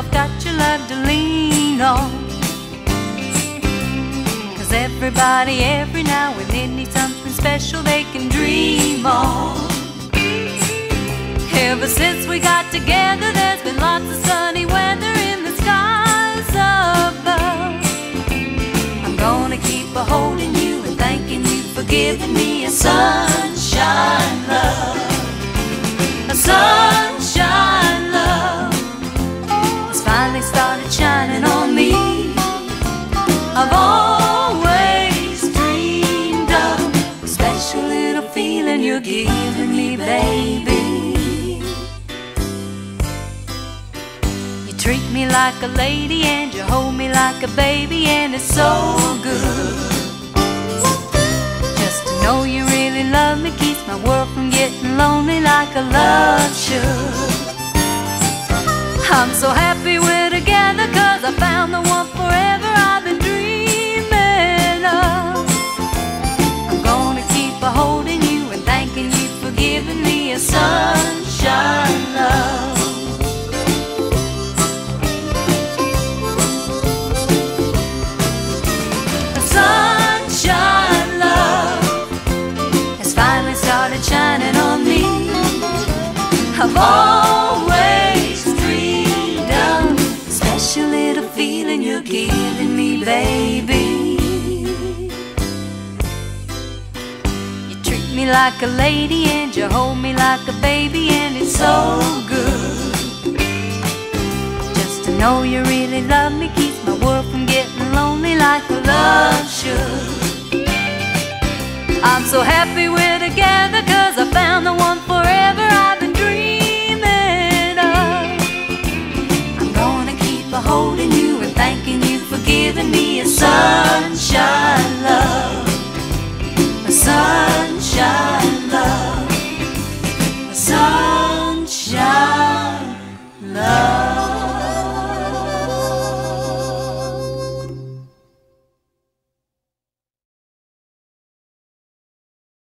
I've got your love to lean on. Cause everybody every now and then needs something special they can dream on. Ever since we got together, there's been lots of sunny weather in the skies above. I'm gonna keep a holding you and thanking you for giving me a sunshine love. I've always dreamed of a special little feeling you're giving me, baby. You treat me like a lady and you hold me like a baby, and it's so good. Just to know you really love me keeps my world from getting lonely like a love should. I'm so happy I've always dreamed of special little feeling you're giving me, baby. You treat me like a lady and you hold me like a baby, and it's so good. Just to know you really love me keeps my world from getting lonely like a love should. I'm so happy we're holding you.